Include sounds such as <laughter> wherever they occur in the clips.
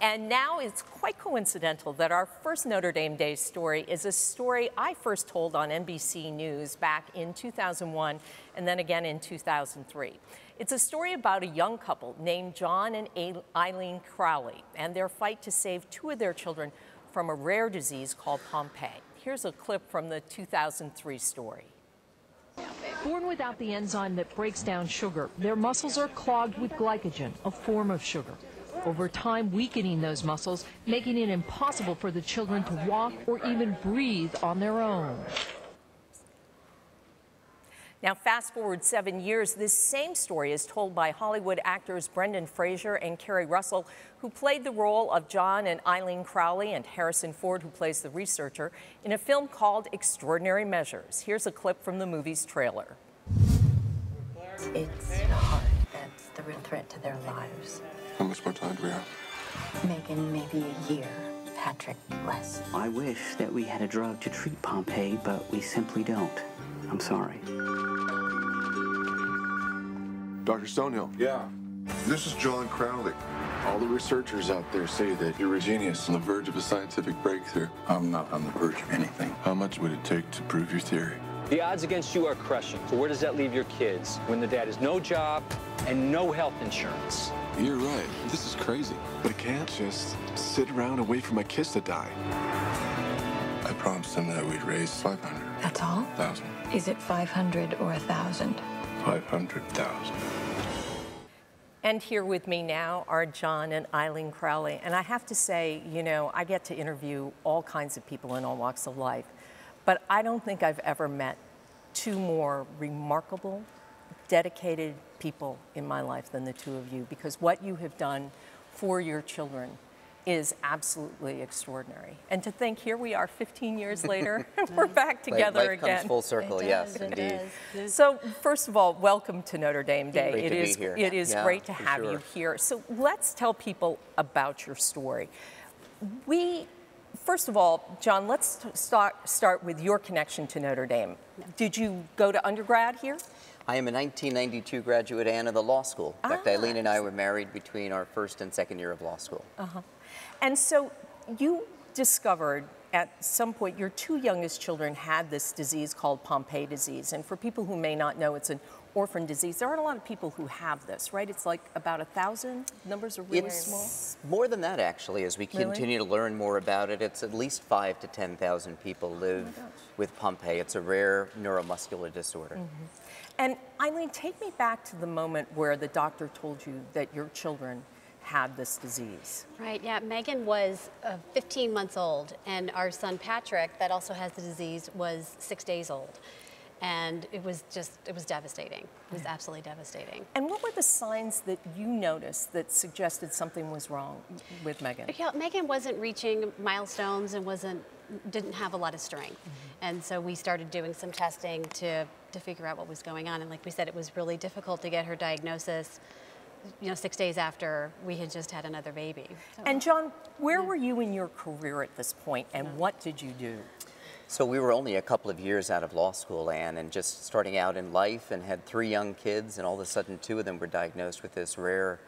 and now it's quite coincidental that our first Notre Dame Day story is a story I first told on NBC News back in 2001 and then again in 2003. It's a story about a young couple named John and Aileen Crowley and their fight to save two of their children from a rare disease called Pompe. Here's a clip from the 2003 story. Born without the enzyme that breaks down sugar, their muscles are clogged with glycogen, a form of sugar. Over time, weakening those muscles, making it impossible for the children to walk or even breathe on their own. Now, fast forward seven years, this same story is told by Hollywood actors Brendan Fraser and Keri Russell, who played the role of John and Aileen Crowley, and Harrison Ford, who plays the researcher, in a film called Extraordinary Measures. Here's a clip from the movie's trailer. It's heart that's the real threat to their lives. How much more time do we have? Megan, maybe a year. Patrick, less. I wish that we had a drug to treat Pompe, but we simply don't. I'm sorry. Dr. Stonehill. Yeah. This is John Crowley. All the researchers out there say that you're a genius on the verge of a scientific breakthrough. I'm not on the verge of anything. How much would it take to prove your theory? The odds against you are crushing. So where does that leave your kids when the dad has no job and no health insurance? You're right. This is crazy. But I can't just sit around and wait for my kids to die. I promised them that we'd raise 500. That's all? Thousand. Is it 500 or a 1,000? 500,000. And here with me now are John and Aileen Crowley. And I have to say, you know, I get to interview all kinds of people in all walks of life, but I don't think I've ever met two more remarkable, dedicated people in my life than the two of you because what you have done for your children is absolutely extraordinary. And to think here we are 15 years later, <laughs> we're back together life again. comes full circle, It yes, does, indeed. does. So first of all, welcome to Notre Dame Day. Great It to be is here. it is Yeah, great to for have you here. So let's tell people about your story. We first of all, John, let's start start with your connection to Notre Dame. Did you go to undergrad here? I am a 1992 graduate and of the law school. In fact, Ah, Aileen and I were married between our first and second year of law school. Uh-huh. And so you discovered at some point your two youngest children had this disease called Pompe disease. And for people who may not know, it's an orphan disease. There aren't a lot of people who have this, right? It's like about a thousand. Numbers are really small. More than that, actually. As we Really? continue to learn more about it, it's at least five to 10,000 people live Oh with Pompe. It's a rare neuromuscular disorder. And Aileen, take me back to the moment where the doctor told you that your children had this disease. Right, yeah. Megan was uh, 15 months old, and our son Patrick, that also has the disease, was six days old. And it was just, it was devastating. It was absolutely devastating. And what were the signs that you noticed that suggested something was wrong with Megan? Yeah, Megan wasn't reaching milestones and wasn't, didn't have a lot of strength. Mm-hmm. And so we started doing some testing to, to figure out what was going on. And like we said, it was really difficult to get her diagnosis, you know, six days after we had just had another baby. So- And John, where were you in your career at this point, and what did you do? So we were only a couple of years out of law school, Anne, and just starting out in life and had three young kids, and all of a sudden two of them were diagnosed with this rare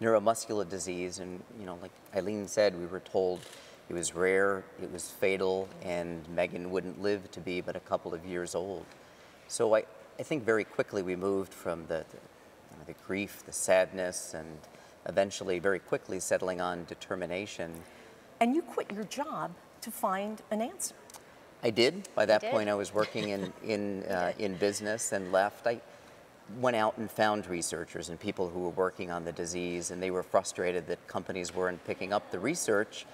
neuromuscular disease. And, you know, like Aileen said, we were told it was rare, it was fatal, and Megan wouldn't live to be but a couple of years old. So I, I think very quickly we moved from the, the, you know, the grief, the sadness, and eventually very quickly settling on determination. And you quit your job to find an answer. I did. By that did. point, I was working in <laughs> in uh, in business and left. I went out and found researchers and people who were working on the disease, and they were frustrated that companies weren't picking up the research.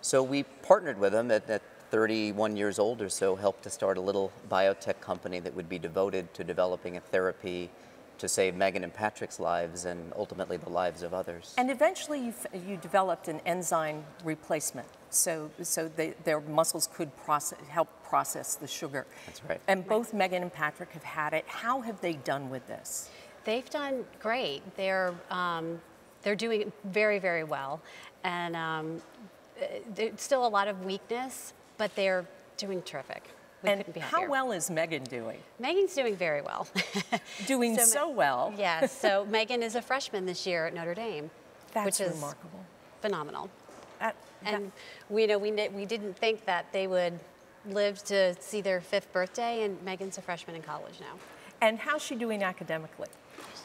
So we partnered with them at, at 31 years old or so, helped to start a little biotech company that would be devoted to developing a therapy to save Megan and Patrick's lives and ultimately the lives of others. And eventually, you, f- you developed an enzyme replacement, so so they, their muscles could process, help process the sugar. That's right. And both Megan and Patrick have had it. How have they done with this? They've done great. They're um, they're doing very very well, and um, uh, there's still a lot of weakness, but they're doing terrific. We and couldn't be how well is Megan doing? Megan's doing very well. <laughs> Doing Ma- so well. Yeah. <laughs> So Megan is a freshman this year at Notre Dame, That's which is remarkable. phenomenal. That- And we, you know, we, we didn't think that they would live to see their fifth birthday, and Megan's a freshman in college now. And how's she doing academically?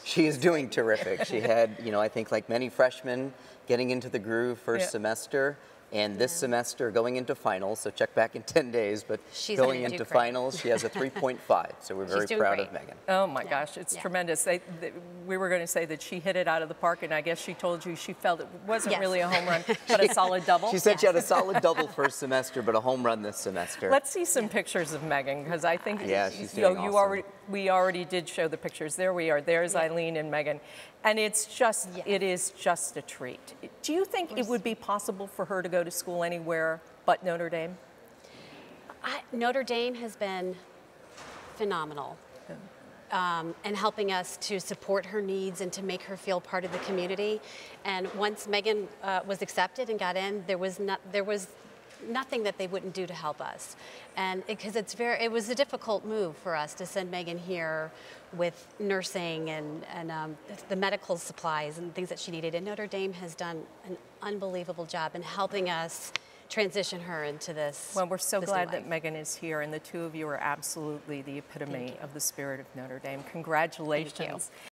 She is doing terrific. She had, you know, I think like many freshmen, getting into the groove first Yeah. semester. And this semester going into finals, so check back in 10 days, but She's going into great. finals, she has a 3.5. <laughs> So we're very proud great. of Megan. Oh my gosh, it's Yeah. tremendous. They, they, we were going to say that she hit it out of the park, and I guess she told you she felt it wasn't Yes. really a home run, <laughs> but a solid double. She said she had a solid <laughs> double first semester, but a home run this semester. Let's see some pictures of Megan because I think Yeah, she's you, know, doing you awesome. already we already did show the pictures. There we are. There's Aileen and Megan, and it's just Yes. it is just a treat. Do you think it would be possible for her to go to school anywhere but Notre Dame? I, Notre Dame has been phenomenal um, and helping us to support her needs and to make her feel part of the community. And once Megan uh, was accepted and got in, there was not, there was nothing that they wouldn't do to help us. And because it's very, it was a difficult move for us to send Megan here with nursing and, and um, the medical supplies and things that she needed. And Notre Dame has done an unbelievable job in helping us transition her into this. Well, we're so glad that Megan is here, and the two of you are absolutely the epitome of the spirit of Notre Dame. Congratulations.